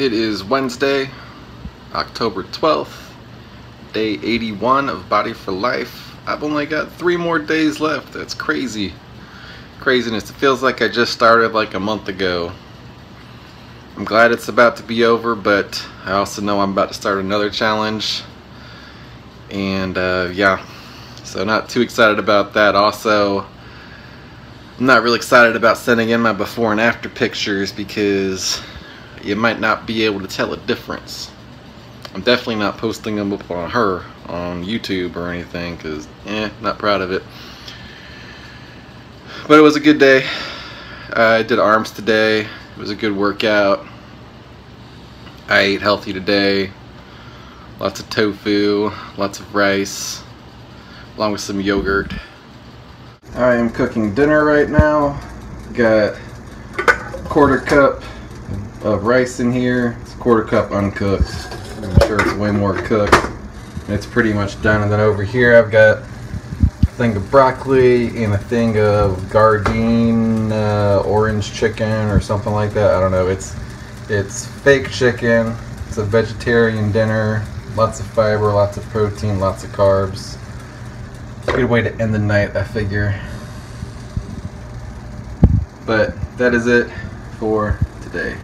It is Wednesday, October 12th, day 81 of Body for Life. I've only got three more days left. That's crazy. Craziness. It feels like I just started like a month ago. I'm glad it's about to be over, but I also know I'm about to start another challenge. And uh, yeah, so not too excited about that. Also, I'm not really excited about sending in my before and after pictures because you might not be able to tell a difference. I'm definitely not posting them up on her on YouTube or anything because, eh, not proud of it. But it was a good day. I did arms today. It was a good workout. I ate healthy today. Lots of tofu, lots of rice, along with some yogurt. I am cooking dinner right now. Got quarter cup of rice in here. It's a quarter cup uncooked. I'm sure it's way more cooked. It's pretty much done. And then over here I've got a thing of broccoli and a thing of Gardein uh, orange chicken or something like that. I don't know. It's it's fake chicken. It's a vegetarian dinner. Lots of fiber, lots of protein, lots of carbs. Good way to end the night, I figure. But that is it for today.